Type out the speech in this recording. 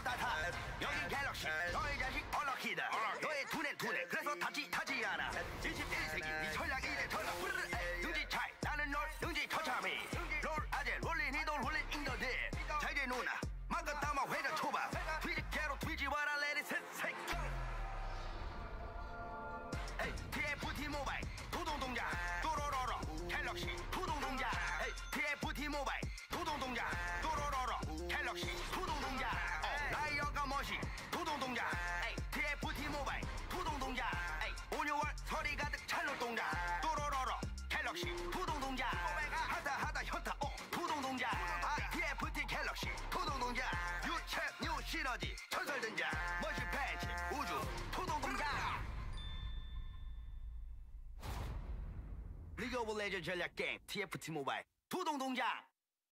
날라다타 여긴 갤럭시 너의 자식 얼럭키다. 너의 두뇌 두뇌. 그래서 타지 타지 않아. 21세기 네 전략 이래 전략 능지 차이 나는 널 능지 터참이 롤 아재 롤린 이돌 홀린 인더들. 잘게 누나. 막간 담아 회전 초밥. 뒤집개로 뒤집어라 레디 셋 새끼. 에이, 동작 유책 뉴 시너지 전설 등장 머시 팬츠 우주 푸동 동작 리그 오브 레전 전략 게임 TFT 모바일 도동 동작